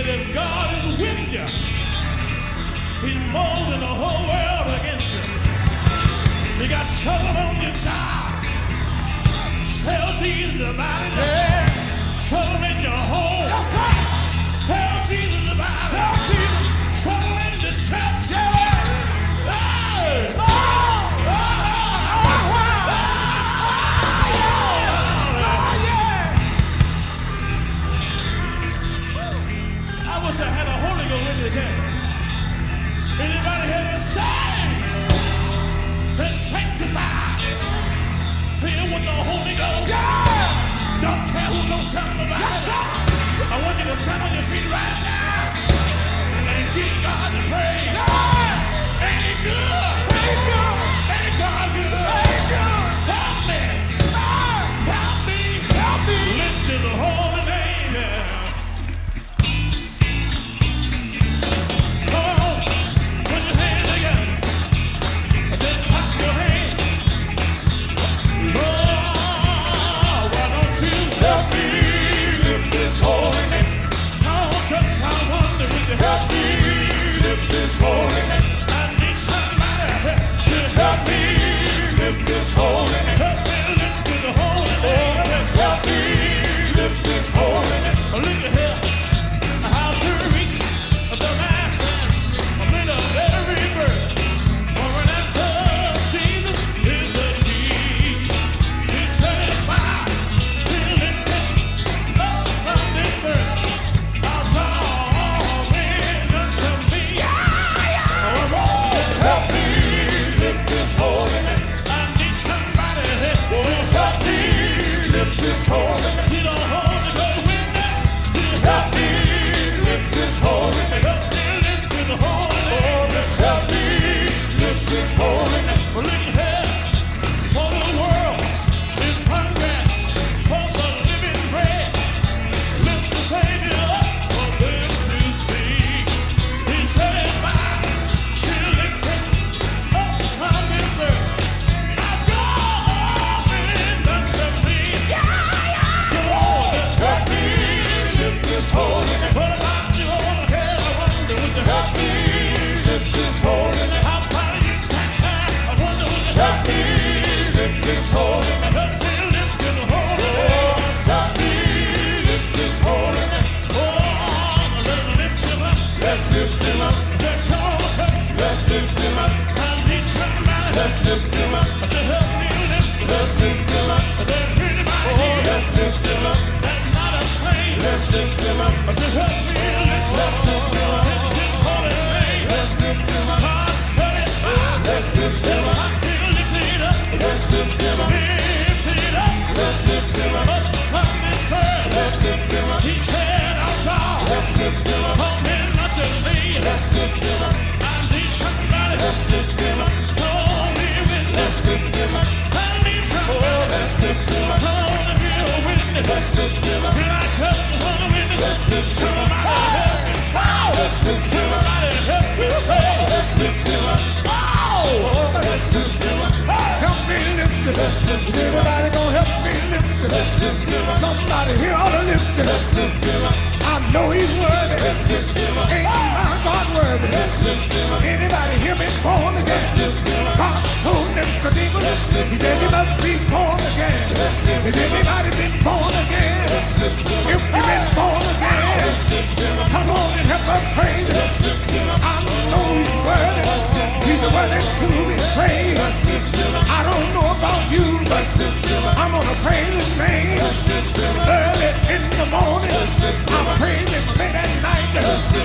And if God is with you, He's more than the whole world against you. You got trouble on your job. Tell Jesus about it. Yeah. Trouble in your home. Tell Jesus about it. Tell Jesus. Trouble in the church. Yeah. Filled with the Holy Ghost? Yeah! Don't care who knows something about yes, it. I want you to stand on your feet right now and give God the praise. Yeah! Ain't he good? Let's lift him up. I need somebody. Let's lift him up. To help me lift. Let's lift him up. There's anybody here. Let's lift him up. That's not a slave. Let's lift him up. To help me lift. Let's lift him up. Lift his holy. Let's lift him up. Said it. Let's lift him up. He'll lift it up. Let's lift him up. Lift it up. Let's lift him up. Up from this earth. Let's lift him up. He said, I'll draw. Let's lift him up. Let's. I need somebody. Let's me with. Let's. I need somebody. Let's lift him up. Come on and be a witness. Let's. Can I come witness? Let's. Somebody help me. Let's. Somebody help me. Let's. Help me lift it. Let's gonna help me lift it? Let's. Somebody here ought to lift it. Let's lift him up. Know he's worthy. Ain't my God worthy? Anybody hear me born again? God told Nicodemus. He said you must be born again. Has anybody been born again? If you've been born again. Come on and help us praise him. I know he's worthy. He's the worthy to be praised. I don't know about you, but I'm gonna praise at